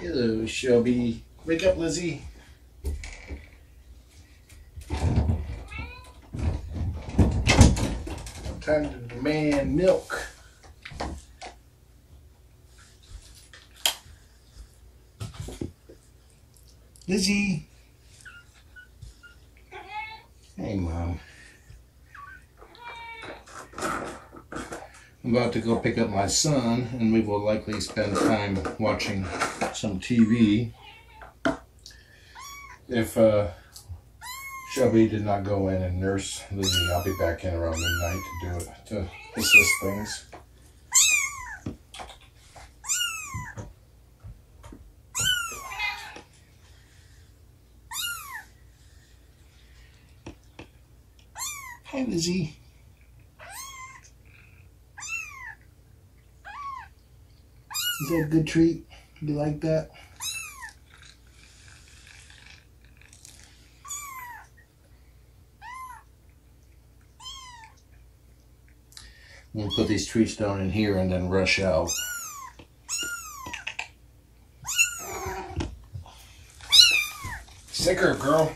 Hello, Shelby. Wake up, Lizzie. Time to demand milk. Lizzie. Hey, Mom. I'm about to go pick up my son, and we will likely spend time watching some TV. If uh, Shelby did not go in and nurse Lizzie, I'll be back in around midnight to do it, to assist things. Hi, Lizzie. Is that a good treat? You like that? We'll put these treats down in here and then rush out. Sicker, girl.